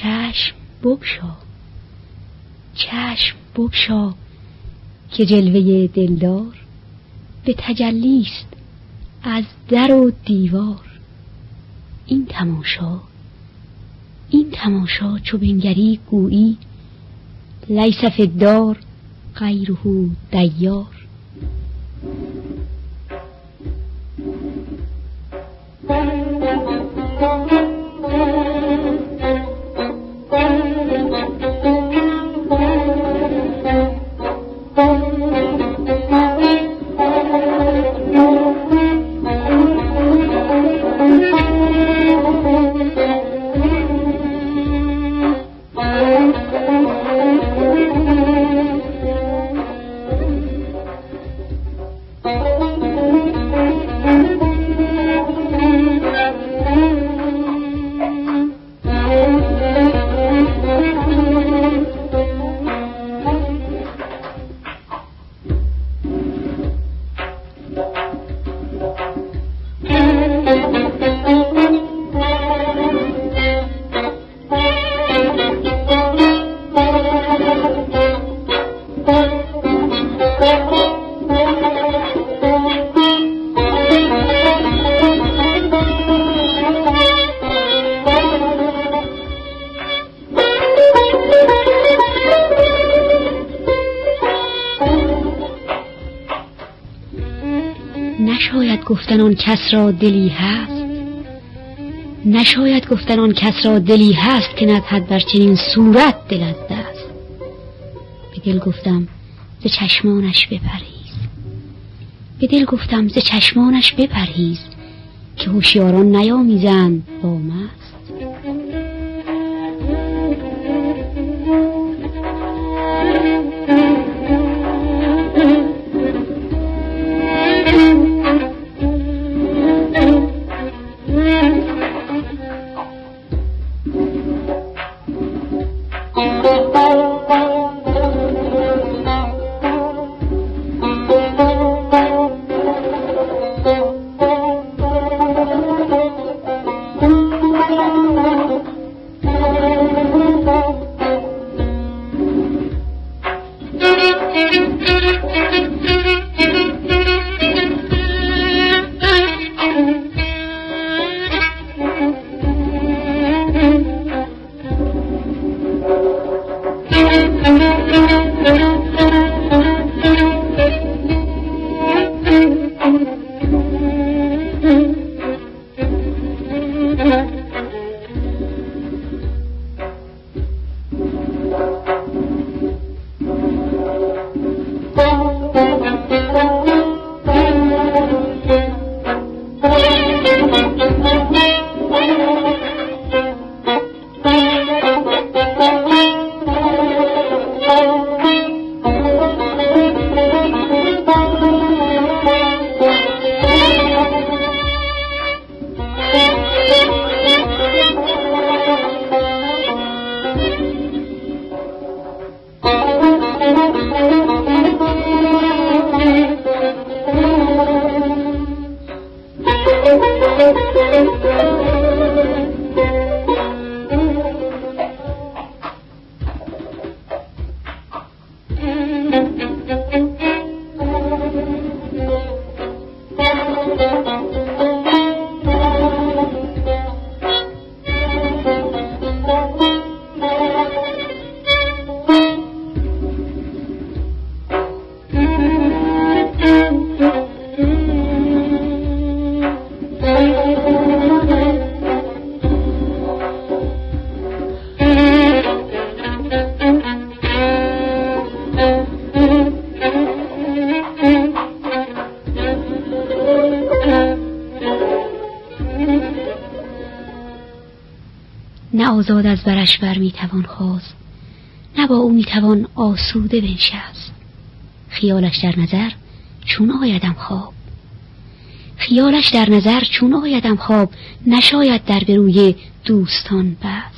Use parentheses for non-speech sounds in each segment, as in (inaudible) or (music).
چشم بگشا. چشم بگشا که جلوه دلدار به تجلیست از در و دیوار. این تماشا این تماشا چو بنگری گویی لیس الدار غیره دیار. (laughs) گفتن آن کس را دلی هست؟ نشاید گفتن آن کس را دلی هست که ندهد بر چنین صورت دل از دست. به دل گفتم ز چشمانش بپرهیز. به دل گفتم ز چشمانش بپرهیز که هوشیاران نیامیزند با مست. نه آزاد از برش بر می‌توان خواست نه با او می‌توان آسوده بنشست. خیالش در نظر چون آیدم خواب. خیالش در نظر چون آیدم خواب نشاید در به روی دوستان بست.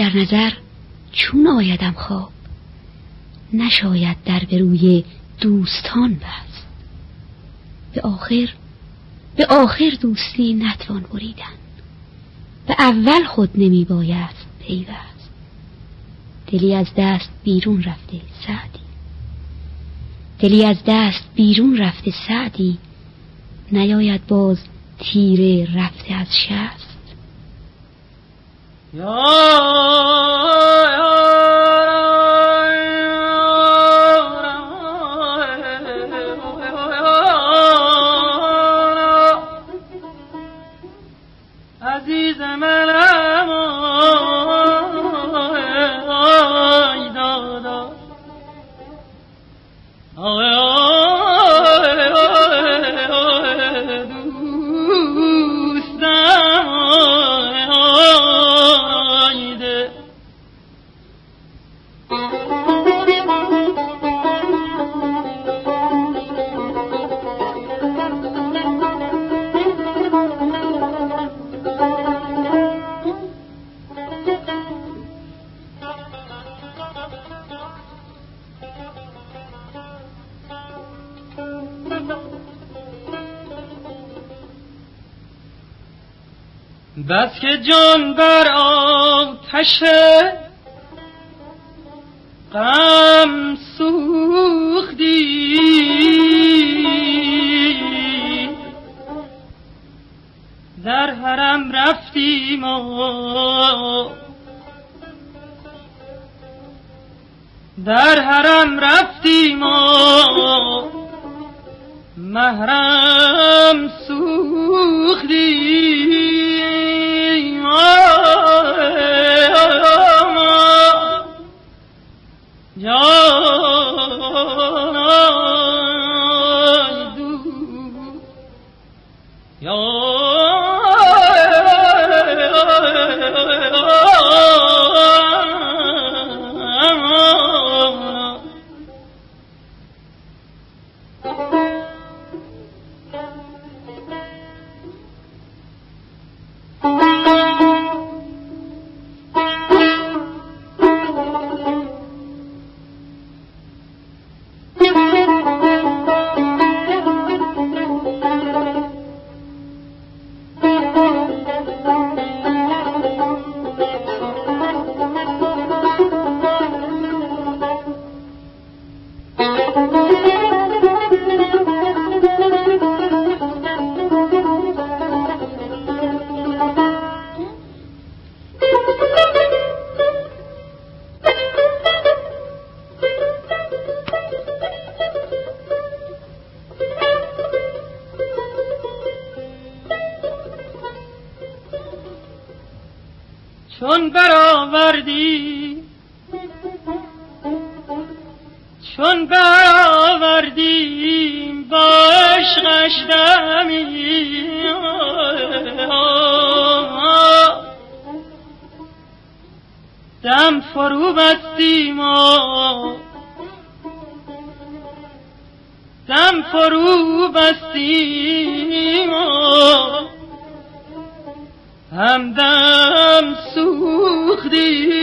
در نظر چون آیدم خواب نشاید در به روی دوستان بست. به آخر به آخر دوستی نتوان بریدن. به اول خود نمی باید پیوست. دلی از دست بیرون رفته سعدی. دلی از دست بیرون رفته سعدی. نیاید باز تیره رفته از شست. 呀。بس که جان بر آتش غم سوختی. در حرم رفتیم در حرم رفتیم محرم سوختی. یا چون برآوردیم باش قشدمی دم فرو بستیم دم فرو بستیم همدم سوختیم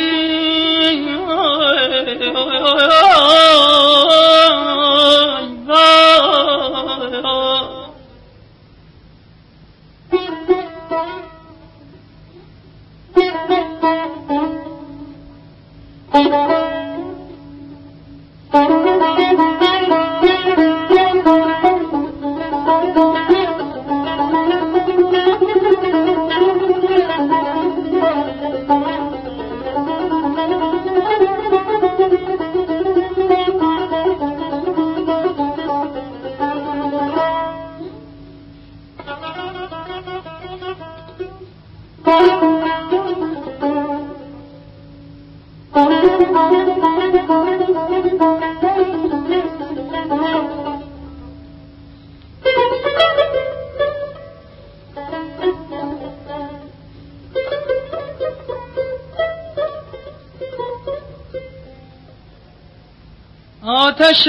آتشش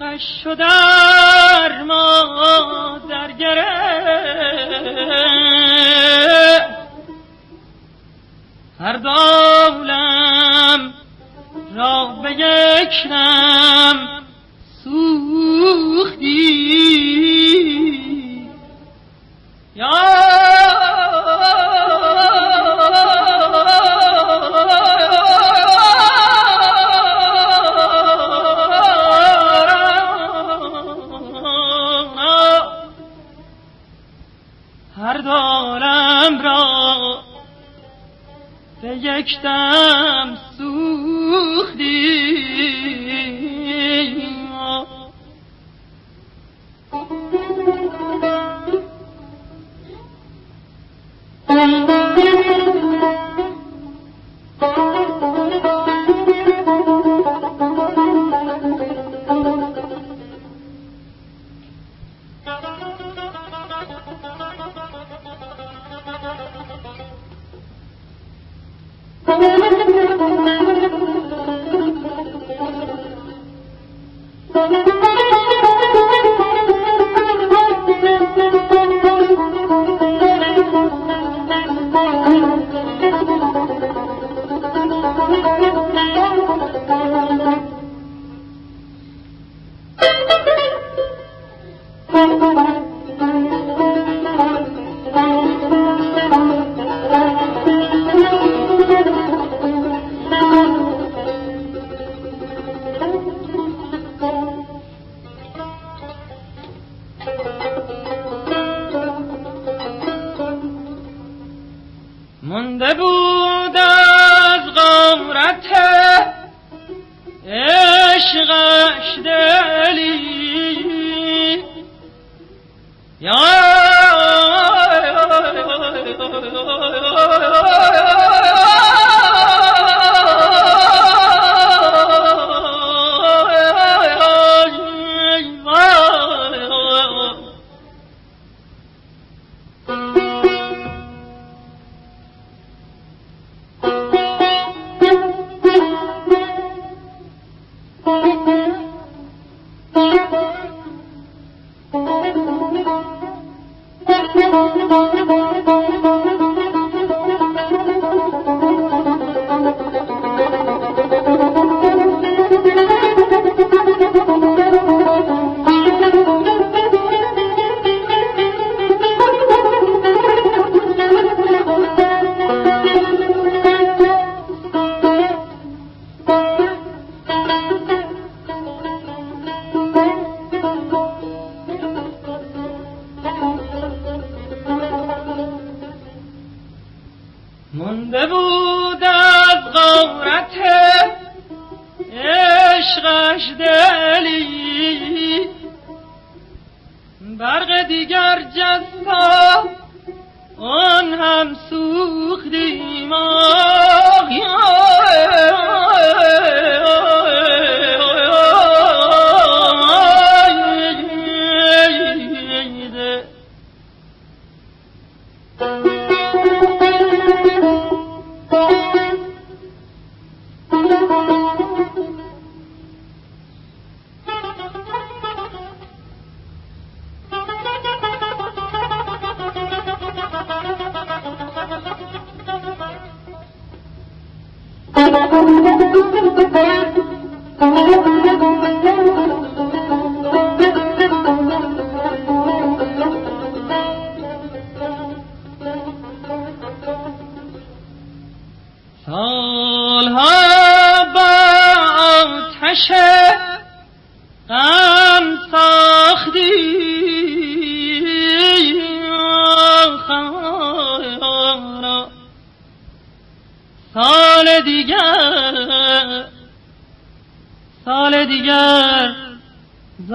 قش در ما در هر دولم را به یک سوختی. یا یک دم يا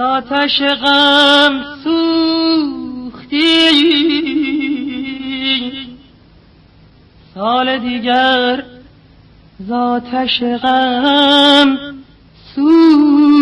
آتش غم سوختی سال دیگر زاتش غم سوختی.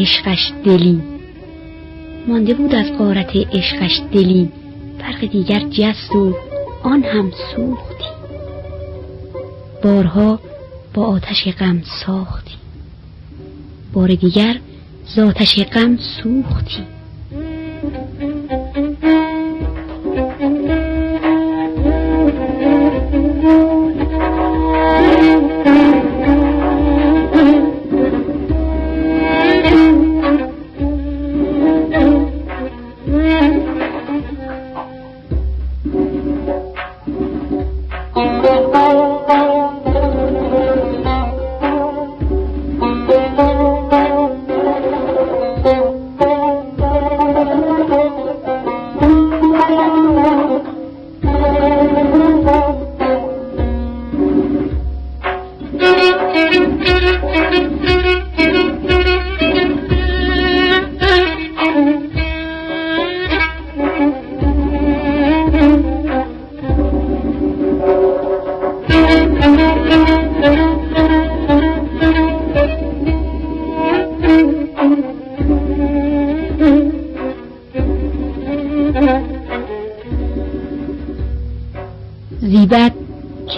عشقش دلی. مانده بود از قارت عشقش دلی. فرق دیگر جست و آن هم سوختی. بارها با آتش غم ساختی. بار دیگر ز آتش غم سوختی.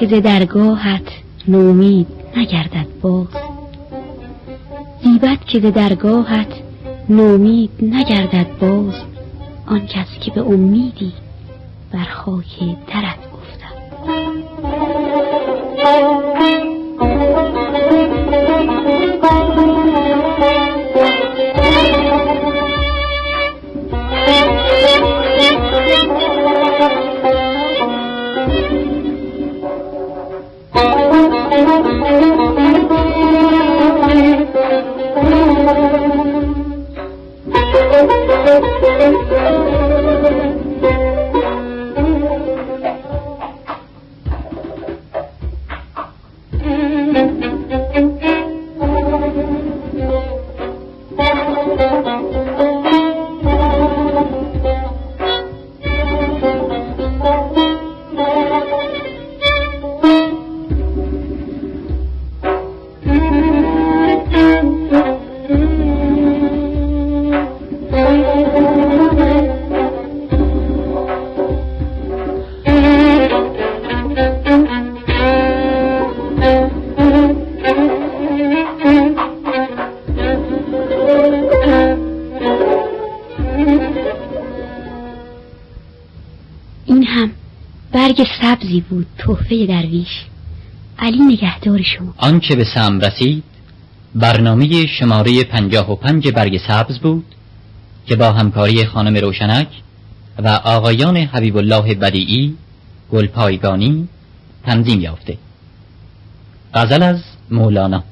که ز درگاهت نومید نگردد باز. زیبت که ز درگاهت نومید نگردد باز. آن کس که به امیدی بر خاک درت گفتم برگ سبزی بود تحفه درویش. علی نگهدار شما. آنچه به سم رسید برنامه شماره پنجاه و پنج برگ سبز بود که با همکاری خانم روشنک و آقایان حبیب الله بدیعی گلپایگانی تنظیم یافته. غزل از مولانا.